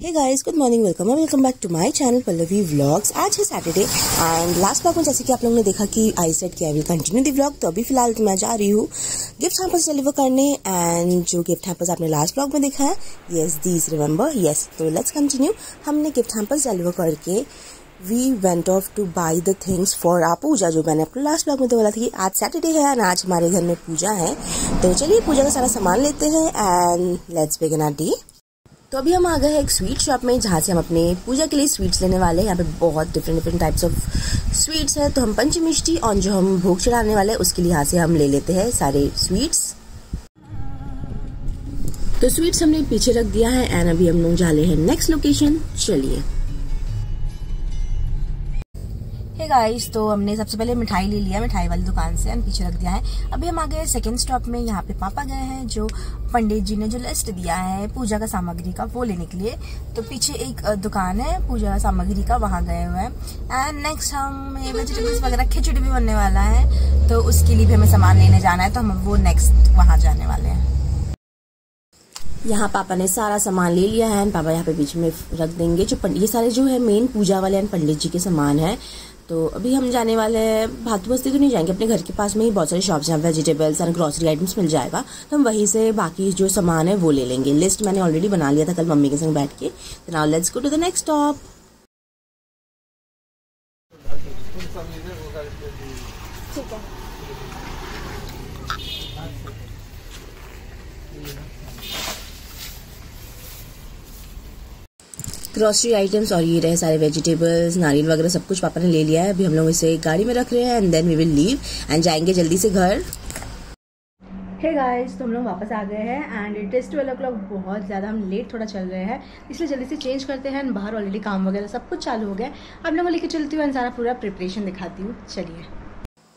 Hey guys good morning welcome welcome back to my channel Pallavi vlogs आज है Saturday and last blog में जैसे कि आप लोगों ने देखा कि आई सेट कि I will continue the vlog तो अभी फ़िलहाल मैं जा रही हूँ गिफ्ट हैम्पर्स डिलीवर करने एंड जो गिफ्ट हैम्पर्स आपने लास्ट ब्लॉग में देखा है येस दीज रिमेंबर येस तो लेट्स कंटिन्यू हमने गिफ्ट हैम्पर्स डिलीवर करके we went off to buy the things for a puja, जो मैंने अपने लास्ट ब्लॉग में तो बोला था कि आज सैटरडे है एंड आज हमारे घर में पूजा है। तो चलिए पूजा का सारा सामान लेते हैं and let's begin our day तो अभी हम आ गए हैं एक स्वीट शॉप में, जहाँ से हम अपने पूजा के लिए स्वीट्स लेने वाले हैं। यहाँ पे बहुत different different types of sweets हैं। तो हम पंचमिष्टी और जो हम भोग चढ़ाने वाले हैं, उसके लिए यहाँ से हम ले लेते हैं सारे स्वीट्स तो स्वीट्स हमने पीछे रख दिया है एंड अभी हम लोग जा रहे हैं नेक्स्ट लोकेशन चलिए। गाइस तो हमने सबसे पहले मिठाई ले लिया, मिठाई वाली दुकान से एंड पीछे रख दिया है। अभी हम आ गए सेकंड स्टॉप में, यहाँ पे पापा गए हैं, जो पंडित जी ने जो लिस्ट दिया है पूजा का सामग्री का, वो लेने के लिए। तो पीछे एक दुकान है, पूजा सामग्री का, वहाँ गए हुए हैं। एंड नेक्स्ट हम वेजिटेबल्स वगैरह, खिचड़ी भी बनने वाला है तो उसके लिए भी हमें सामान लेने जाना है तो हम वो नेक्स्ट वहाँ जाने वाले हैं। यहाँ पापा ने सारा सामान ले लिया है पापा यहाँ पे बीच में रख देंगे, जो ये सारे जो है मेन पूजा वाले पंडित जी के सामान है। तो अभी हम जाने वाले हैं भातू बस्ती तो नहीं जाएँगे, अपने घर के पास में ही बहुत सारे शॉप्स हैं वेजिटेबल्स एंड ग्रॉसरी आइटम्स मिल जाएगा। तो हम वहीं से बाकी जो सामान है वो ले लेंगे। लिस्ट मैंने ऑलरेडी बना लिया था कल मम्मी के संग बैठ के। तो now let's go to the next stop ठीक है। ग्रॉसरी आइटम्स और ये रहे सारे वेजिटेबल्स नारियल वगैरह सब कुछ पापा ने ले लिया है। अभी हम लोग इसे गाड़ी में रख रहे हैं and then we will leave and जाएँगे जल्दी से घर। हे गाइस तो हम लोग वापस आ गए हैं and it is twelve o'clock बहुत ज़्यादा हम लेट थोड़ा चल रहे हैं। इसलिए जल्दी से चेंज करते हैं बाहर ऑलरेडी काम वगैरह सब कुछ चालू हो गया आप लोगों को लेकर चलती हूँ एंड सारा पूरा प्रिपरेशन दिखाती हूँ। चलिए।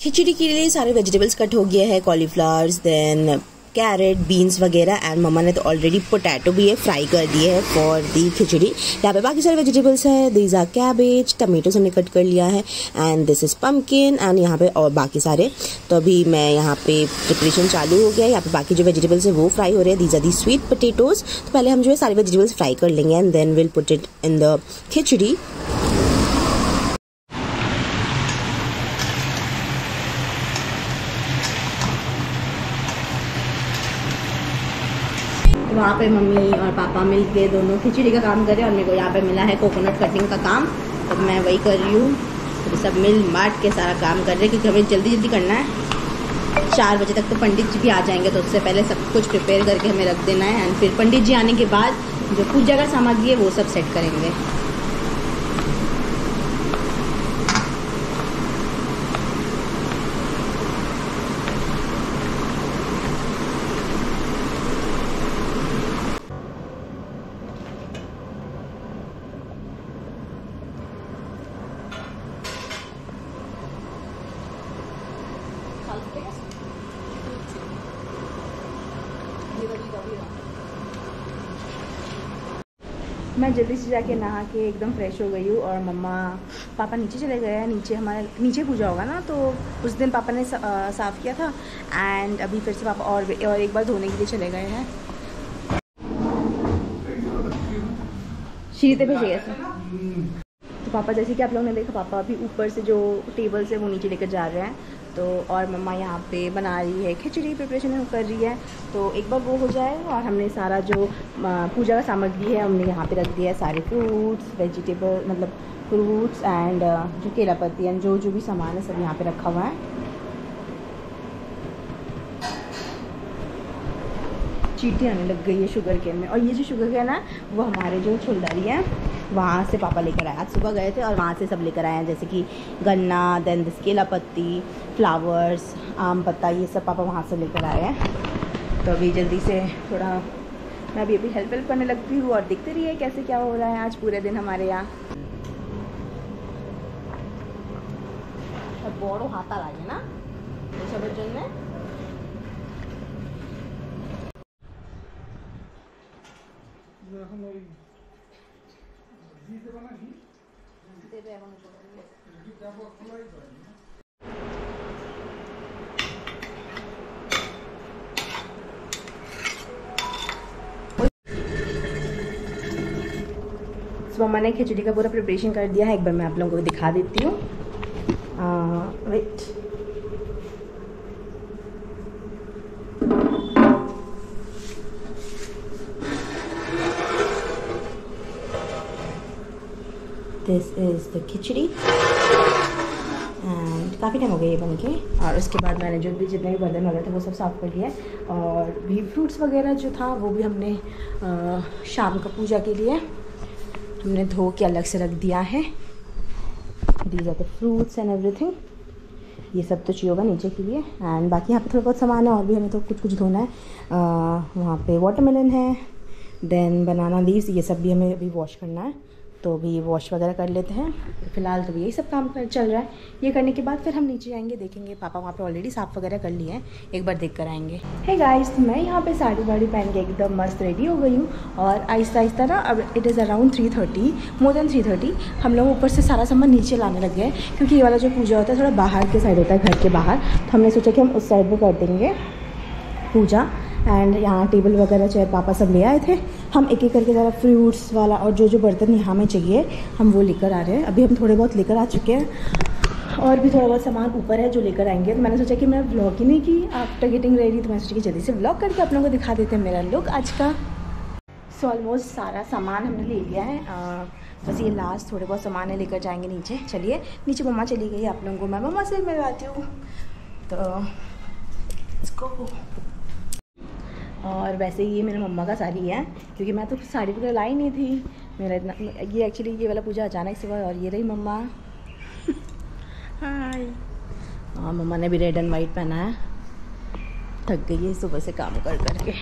खिचड़ी के लिए सारे वेजिटेबल्स कट हो गया है कॉलीफ्लावर्स देन कैरेट बीन्स वगैरह एंड मम्मा ने तो ऑलरेडी पोटैटो भी है फ्राई कर दिए है फॉर दी खिचड़ी यहाँ पे बाकी सारे वेजिटेबल्स है. दीज आर कैबेज टमेटोज हमने कट कर लिया है and this is pumpkin and यहाँ पे और बाकी सारे. तो अभी मैं यहाँ पे प्रिपरेशन चालू हो गया यहाँ पे बाकी जो वेजिटेबल्स है वो फ्राई हो रहे हैं. These are the sweet potatoes तो पहले हम जो है सारे वेजिटेबल्स फ्राई कर लेंगे and then will put it in the khichdi वहाँ पे मम्मी और पापा मिल के दोनों खिचड़ी का काम कर रहे हैं और मेरे को यहाँ पे मिला है कोकोनट कटिंग का काम। तो मैं वही कर रही हूँ। तो सब मिल बाट के सारा काम कर रहे हैं क्योंकि हमें जल्दी जल्दी करना है। चार बजे तक तो पंडित जी भी आ जाएँगे तो उससे पहले सब कुछ प्रिपेयर करके हमें रख देना है। एंड फिर पंडित जी आने के बाद जो पूजा का सामग्री है वो सब सेट करेंगे। मैं जल्दी से जाके नहा के एकदम फ्रेश हो गई हूँ और मम्मा पापा नीचे चले गए हैं नीचे हमारे नीचे पूजा होगा ना तो उस दिन पापा ने सा, साफ़ किया था एंड अभी फिर से पापा और और एक बार धोने के लिए चले गए हैं। शीते पे चाहिए तो पापा जैसे कि आप लोगों ने देखा पापा अभी ऊपर से जो टेबल से वो नीचे लेकर जा रहे हैं। तो और मम्मा यहाँ पे बना रही है, खिचड़ी प्रिपरेशन कर रही है। तो एक बार वो हो जाए और हमने सारा जो पूजा का सामग्री है, हमने यहाँ पे रख दिया है सारे फ्रूट्स वेजिटेबल मतलब फ्रूट्स एंड जो केला पत्ती एंड जो जो भी सामान है सब यहाँ पे रखा हुआ है। चीटी आने लग गई है शुगर केन में और ये जो शुगर केन है वो हमारे जो फुलदारी है वहाँ से पापा लेकर आए आज सुबह गए थे और वहाँ से सब लेकर आए हैं जैसे कि गन्ना देन दिस केला पत्ती फ्लावर्स आम पत्ता ये सब पापा वहाँ से लेकर आए हैं तो अभी जल्दी से थोड़ा मैं अभी अभी हेल्प हेल्प करने लगती हूँ और देखते रहिए कैसे क्या हो रहा है आज पूरे दिन हमारे यहाँ बड़ो हाथा लगे ना এসবের জন্যে এখন ওই দিতে বানাবি দেবে এখন খোলাই করেনি तो मम्मा ने खिचड़ी का पूरा प्रिपरेशन कर दिया है एक बार मैं आप लोगों को दिखा देती हूँ wait this is the khichdi and काफ़ी टाइम हो गया ये बन के। और उसके बाद मैंने जो भी जितने भी बर्तन वगैरह थे वो सब साफ़ कर लिया और भी फ्रूट्स वगैरह जो था वो भी हमने आ, शाम का पूजा के लिए हमने धो के अलग से रख दिया है। These are the fruits and everything ये सब तो चाहिए होगा नीचे के लिए। एंड बाकी यहाँ पे थोड़ा बहुत सामान है और भी हमें तो कुछ कुछ धोना है। वहाँ पे वाटरमेलन है देन बनाना लीव्स ये सब भी हमें अभी वॉश करना है। तो अभी वॉश वगैरह कर लेते हैं। फ़िलहाल तो यही सब काम चल रहा है। ये करने के बाद फिर हम नीचे जाएँगे, देखेंगे। पापा वहाँ पे ऑलरेडी साफ़ वगैरह कर लिए हैं। एक बार देख कर आएँगे। हे गाइस तो मैं यहाँ पे साड़ी वाड़ी पहन के एकदम मस्त रेडी हो गई हूँ। और आहिस्ता आहिस्ता ना, अब it is around three thirty more than three thirty हम लोग ऊपर से सारा सामान नीचे लाने लग गए। क्योंकि ये वाला जो पूजा होता है, थोड़ा बाहर के साइड होता है, घर के बाहर। तो हमने सोचा कि हम उस साइड में कर देंगे पूजा। एंड यहाँ टेबल वगैरह चेयर पापा सब ले आए थे। हम एक एक करके ज़रा फ्रूट्स वाला और जो जो बर्तन यहाँ में चाहिए, हम वो लेकर आ रहे हैं। अभी हम थोड़े बहुत लेकर आ चुके हैं। और भी थोड़ा बहुत सामान ऊपर है जो लेकर आएँगे। तो मैंने सोचा कि मैं व्लॉग ही नहीं की। आफ्टर गेटिंग रेडी तो मैंने सोचा कि जल्दी से व्लॉग करके आप लोगों को दिखा देते हैं मेरा लुक आज का। सो ऑलमोस्ट सारा सामान हमने ले लिया है। बस ये लास्ट थोड़े बहुत सामान है, लेकर जाएँगे नीचे। चलिए, नीचे मम्मा चली गई, आप लोगों को मैं मम्मा से मिलवाती हूँ। तो इसको और वैसे ये मेरे मम्मा का साड़ी है क्योंकि मैं तो साड़ी वगैरह लाई नहीं थी। मेरा इतना ये एक्चुअली ये वाला पूजा अचानक से हुआ और ये रही मम्मा। हाय हाँ मम्मा ने भी रेड एंड वाइट पहना है। थक गई है सुबह से काम कर करके।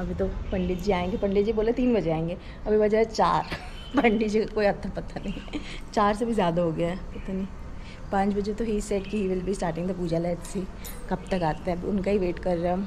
अभी तो पंडित जी आएँगे। पंडित जी बोले तीन बजे आएँगे। अभी बजे है चार। पंडित जी का कोई अता पता नहीं। चार से भी ज़्यादा हो गया है पता नहीं। पाँच बजे तो ही सेट की he will be starting the puja let's see कब तक आते हैं। उनका ही वेट कर रहे हैं हम।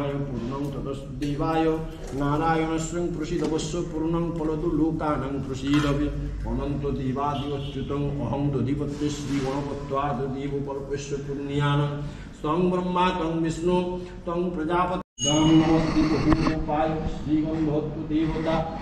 देवाय नारायणस्वं प्रसीदवस्व पूर्णं फलतु लोकानं प्रसीदव्य अनन्त देवादिवच्युतम् अहं दधिपत्य श्रीगणपत्वादेव कल्पस्य पुण्यानं। तं ब्रह्मा तं विष्णु तं प्रजापति श्रीगन्धोत्तु देवता।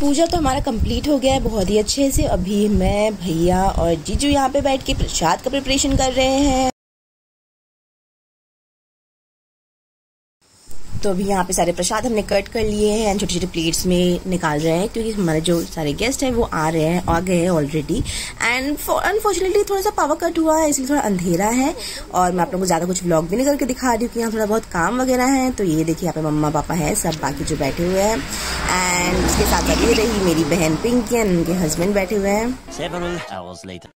पूजा तो हमारा कंप्लीट हो गया है, बहुत ही अच्छे से। अभी मैं, भैया और जीजू यहाँ पे बैठ के प्रसाद का प्रिपरेशन कर रहे हैं। तो अभी यहाँ पे सारे प्रसाद हमने कट कर लिए हैं एंड छोटे छोटे प्लेट्स में निकाल रहे हैं, क्योंकि हमारे जो सारे गेस्ट हैं वो आ रहे हैं, आ गए हैं ऑलरेडी एंड अनफॉर्चुनेटली थोड़ा सा पावर कट हुआ है, इसलिए थोड़ा अंधेरा है. और मैं आप लोगों को ज़्यादा कुछ ब्लॉग भी नहीं करके दिखा रही हूँ कि यहाँ थोड़ा बहुत काम वगैरह है. तो ये देखिए यहाँ पे मम्मा पापा है, सब बाकी जो बैठे हुए हैं. एंड उसके साथ साथ ये रही मेरी बहन पिंकी एंड उनके हस्बैंड बैठे हुए हैं.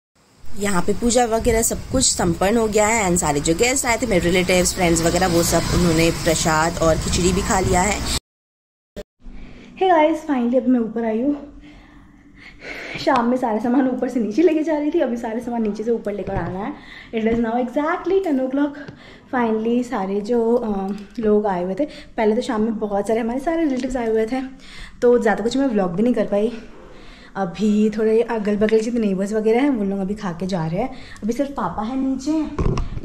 यहाँ पे पूजा वगैरह सब कुछ संपन्न हो गया है एंड सारे जो गेस्ट आए थे मेरे रिलेटिव्स फ्रेंड्स वगैरह वो सब उन्होंने प्रसाद और खिचड़ी भी खा लिया है। हे गाइस फाइनली अभी मैं ऊपर आई हूँ। शाम में सारे सामान ऊपर से नीचे लेके जा रही थी अभी सारे सामान नीचे से ऊपर लेकर आना है। It is now exactly ten o'clock finally सारे जो आ, लोग आए हुए थे पहले तो शाम में बहुत सारे हमारे सारे रिलेटिव्स आए हुए थे तो ज़्यादा कुछ मैं व्लॉग भी नहीं कर पाई। अभी थोड़े अगल बगल जितने नेबर्स वगैरह हैं, वो लोग अभी खा के जा रहे हैं। अभी सिर्फ़ पापा है नीचे।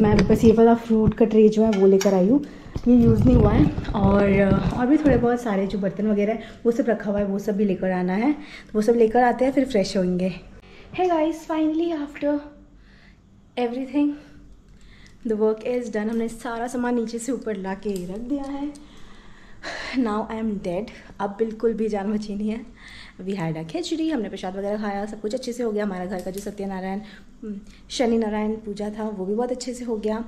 मैं बस ये वाला फ्रूट का ट्रे जो है, वो लेकर आई हूँ। ये यूज़ नहीं हुआ है। और और भी थोड़े बहुत सारे जो बर्तन वगैरह है, वो सब रखा हुआ है, वो सब भी लेकर आना है। तो वो सब लेकर आते हैं, फिर फ्रेश होंगे। है guys finally after everything the work is done हमने सारा सामान नीचे से ऊपर ला के रख दिया है। नाउ आई एम डेड अब बिल्कुल भी जान बची नहीं है। वी हैड अ खिचड़ी, हमने प्रसाद वगैरह खाया, सब कुछ अच्छे से हो गया। हमारा घर का जो सत्यनारायण शनि नारायण पूजा था, वो भी बहुत अच्छे से हो गया।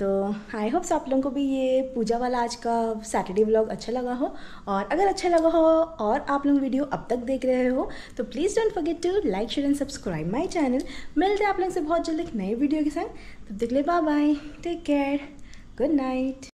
तो आई होप्स आप लोगों को भी ये पूजा वाला आज का सैटरडे व्लॉग अच्छा लगा हो। और अगर अच्छा लगा हो, और आप लोग वीडियो अब तक देख रहे हो तो please don't forget to like share and subscribe my channel मिलते हैं आप लोगों से बहुत जल्द एक नए वीडियो के साथ तब देख ले bye bye take care good night